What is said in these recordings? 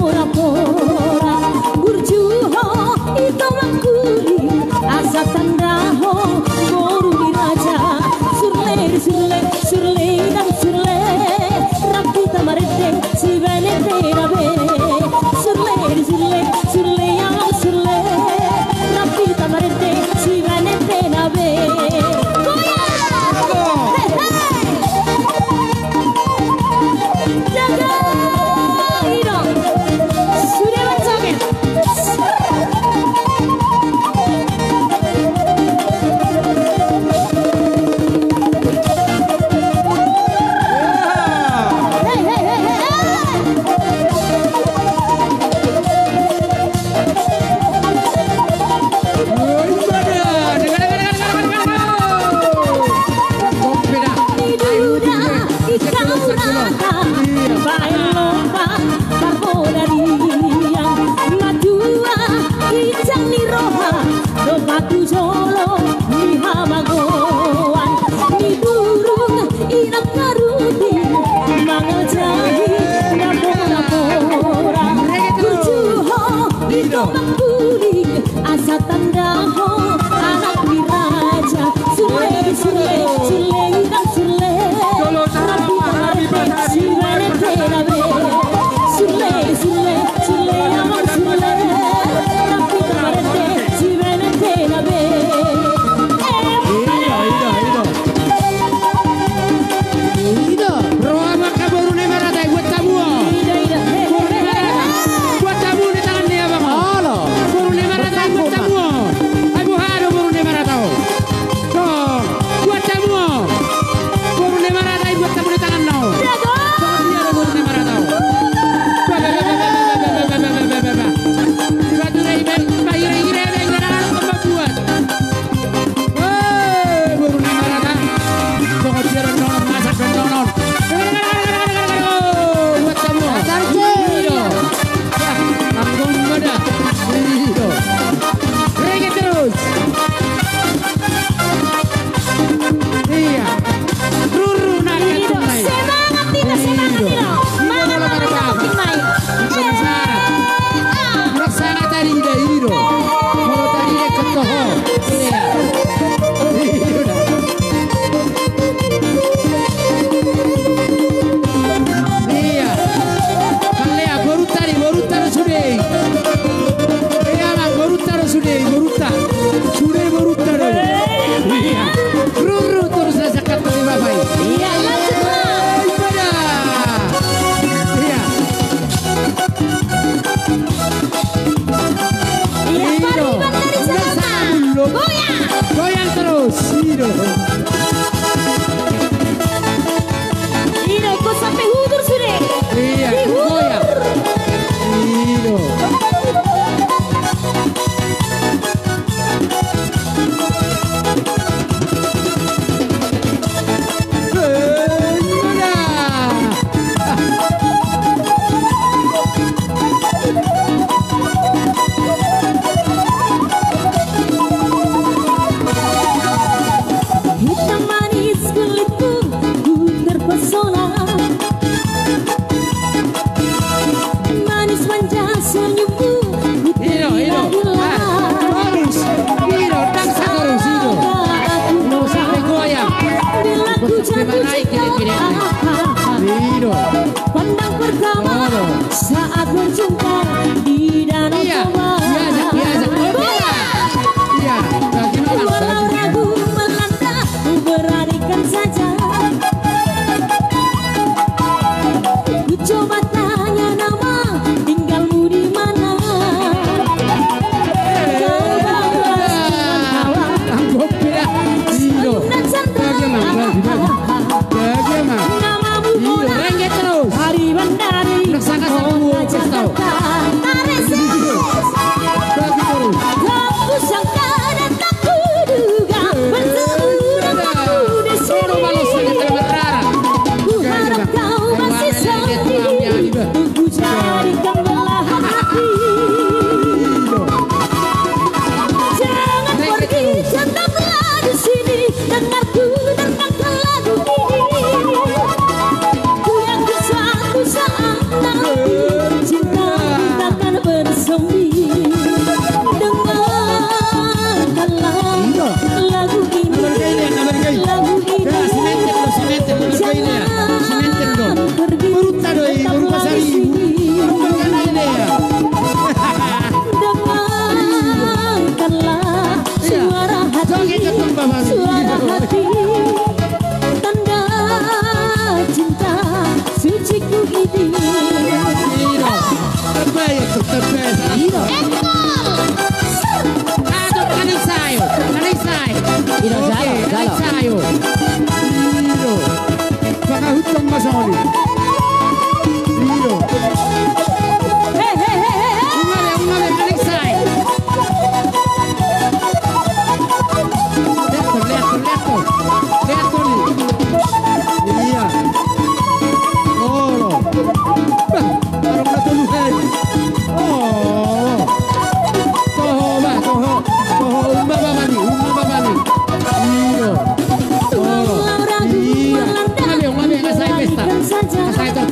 por amor.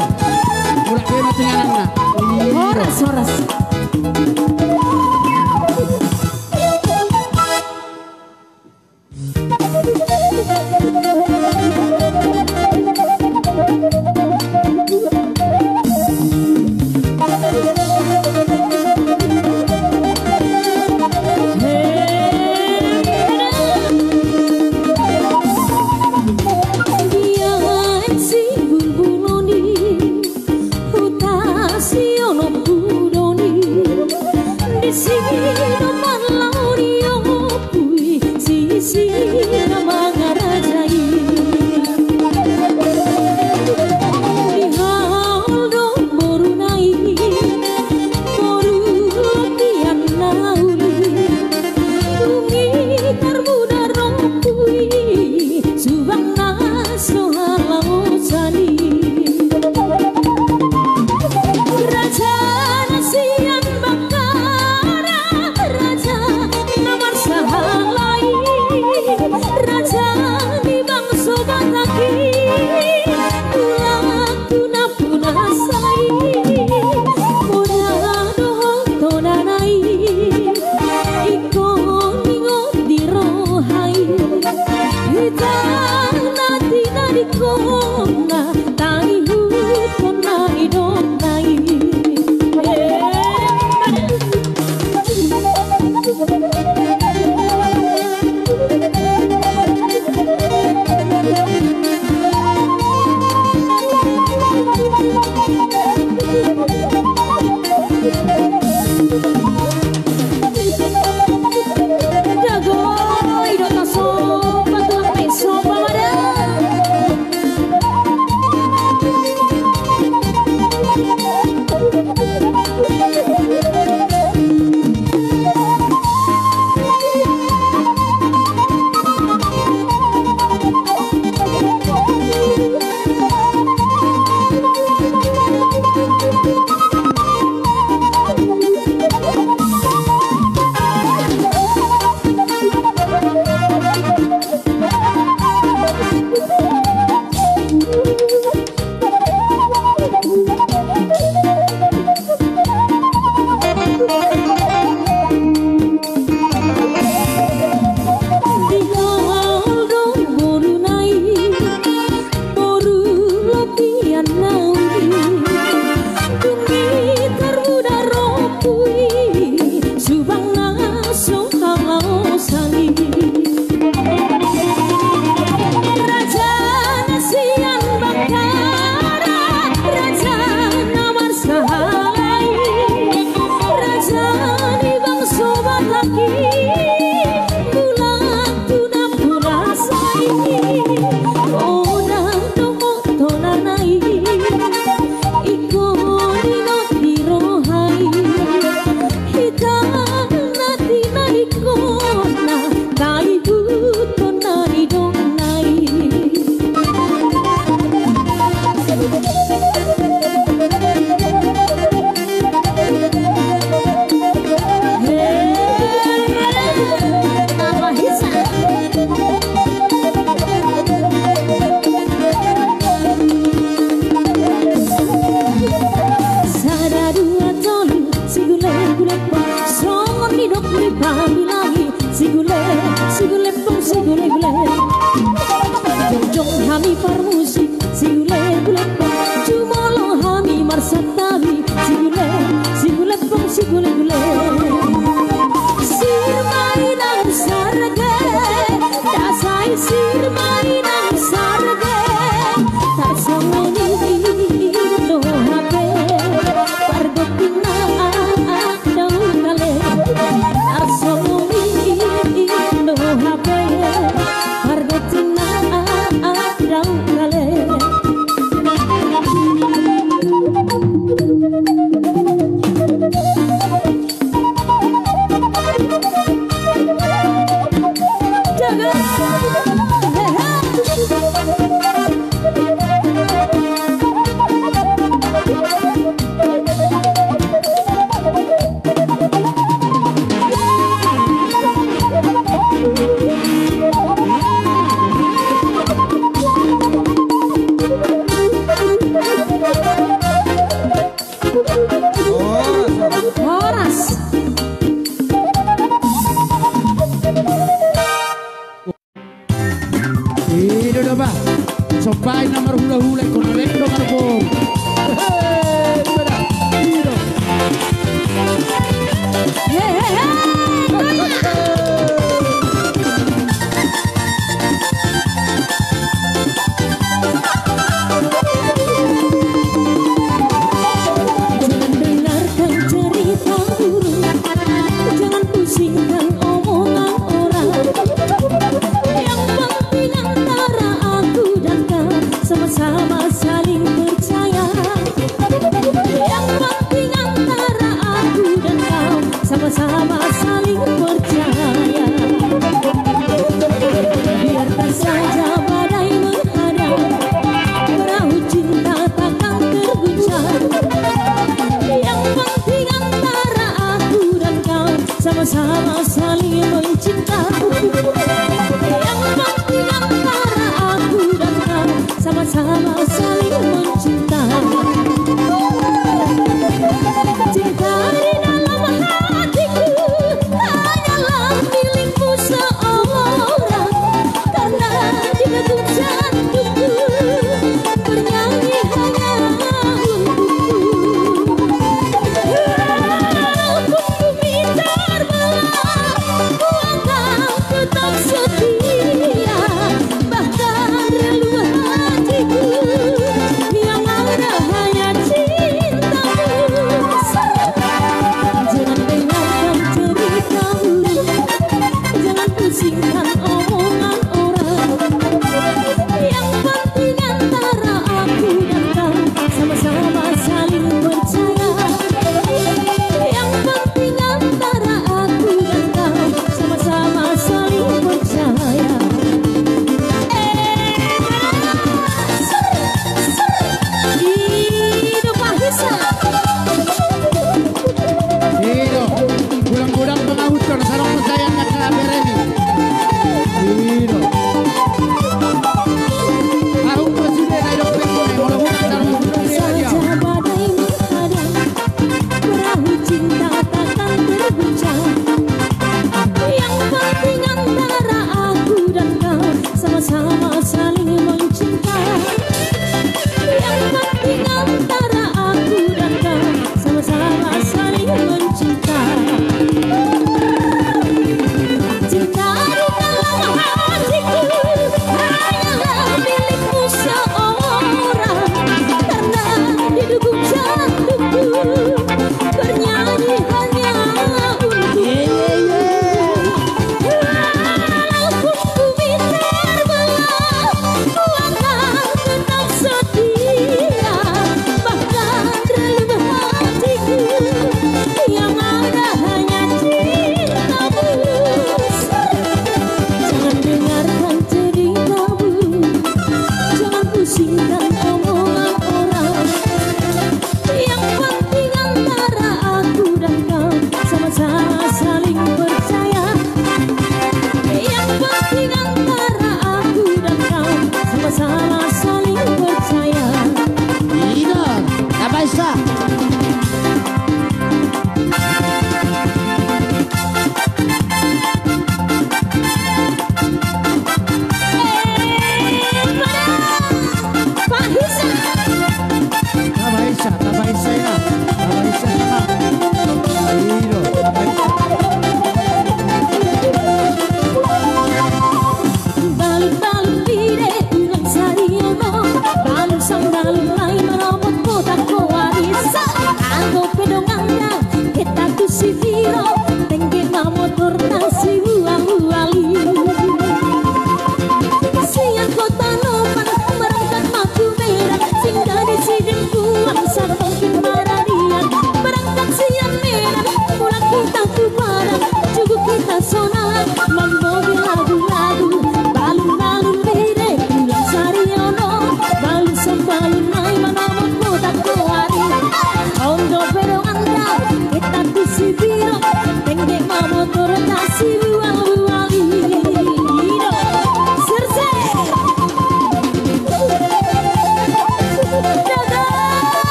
Kasay toto.